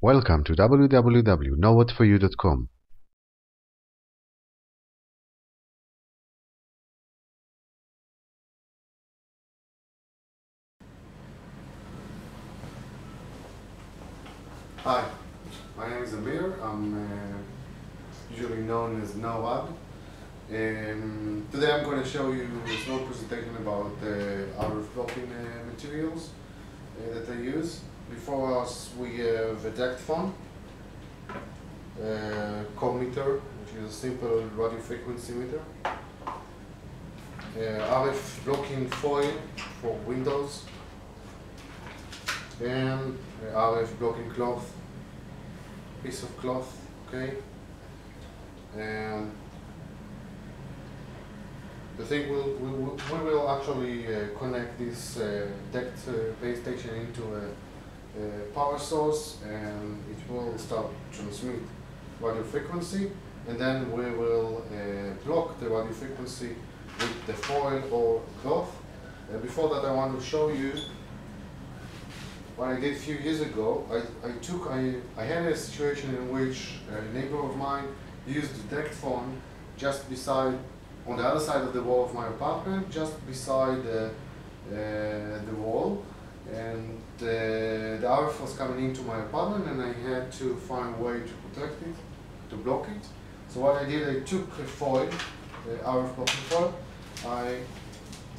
Welcome to www.norad4u.com. Hi, my name is Amir. I'm uh, usually known as NoRad. Um, today I'm going to show you a small presentation about the RF blocking uh, materials uh, that I use. Before us we have a DECT phone, uh, meter, which is a simple radio frequency meter, uh, RF blocking foil for windows, and uh, RF blocking cloth, piece of cloth, okay, and the thing will we, will, we will actually uh, connect this uh, DECT uh, base station a, a, power source and it will start transmit radio frequency and then we will uh, block the radio frequency with the foil or cloth. Uh, before that I want to show you what I did a few years ago. I, I took I, I had a situation in which a neighbor of mine used the DECT phone just beside on the other side of the wall of my apartment, just beside the, uh, the wall. RF was coming into my apartment and I had to find a way to protect it, to block it. So what I did, I took a foil, the RF blocking foil. I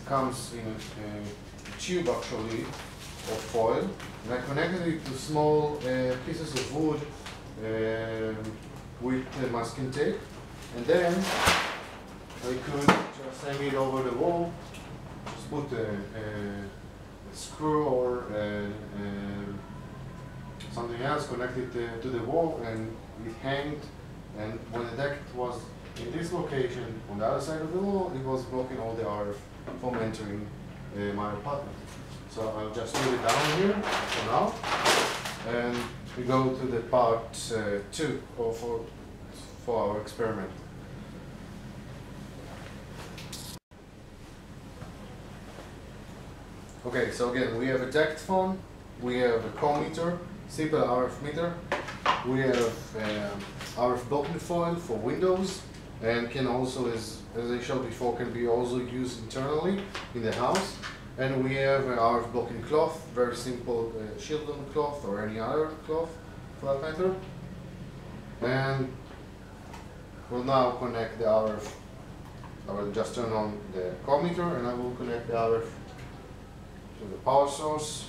comes in a tube actually of foil and I connected it to small uh, pieces of wood uh, with uh, masking tape and then I could just hang it over the wall, just put a, a, a screw or a, else connected to, to the wall and it hanged and when the DECT was in this location on the other side of the wall, it was blocking all the RF from entering uh, my apartment. So I'll just leave it down here for now and we go to the part uh, two of, for, for our experiment. Okay, so again, we have a DECT phone, we have a COM meter, simple RF meter, we have um, RF blocking foil for Windows, and can also, as, as I showed before, can be also used internally in the house. And we have an RF blocking cloth, very simple uh, Shieldon cloth or any other cloth for that matter. And we'll now connect the RF. I will just turn on the COM meter and I will connect the RF to the power source.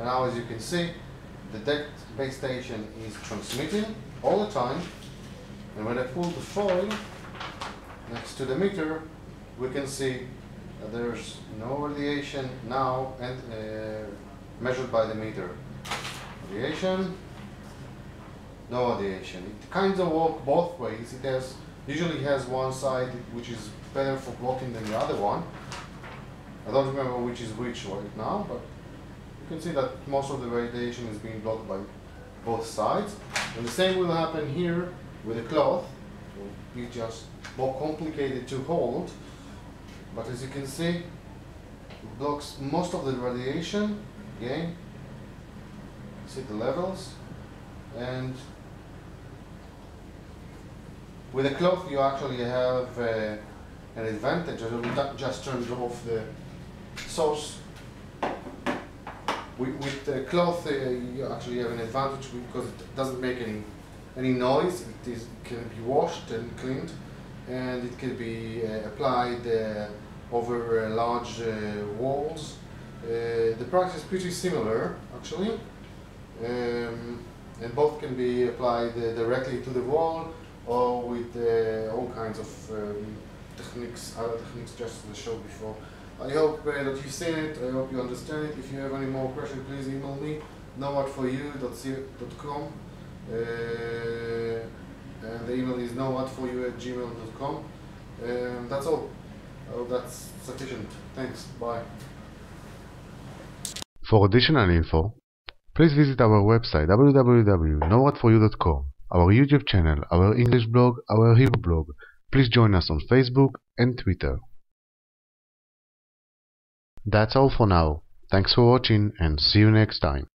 And now as you can see, the DECT base station is transmitting all the time. And when I pull the foil next to the meter, we can see there's no radiation now and uh, measured by the meter. Radiation, no radiation. It kind of works both ways. It has usually has one side which is better for blocking than the other one. I don't remember which is which right now, but can see that most of the radiation is being blocked by both sides. And the same will happen here with the cloth. It's just more complicated to hold, but as you can see, it blocks most of the radiation. Again, see the levels, and with the cloth you actually have uh, an advantage. I just turned off the source. With, with cloth, uh, you actually have an advantage because it doesn't make any any noise. It is, can be washed and cleaned, and it can be uh, applied uh, over uh, large uh, walls. The practice is pretty similar, actually, um, and both can be applied directly to the wall or with all kinds of um, techniques, other techniques just as I showed before. I hope uh, that you've seen it, I hope you understand it. If you have any more questions, please email me, norad4u.com. Uh, and the email is norad4u at gmail.com. Um, that's all. Hope that's sufficient. Thanks. Bye. For additional info, please visit our website www.norad4u.com, our YouTube channel, our English blog, our Hebrew blog. Please join us on Facebook and Twitter. That's all for now. Thanks for watching and see you next time.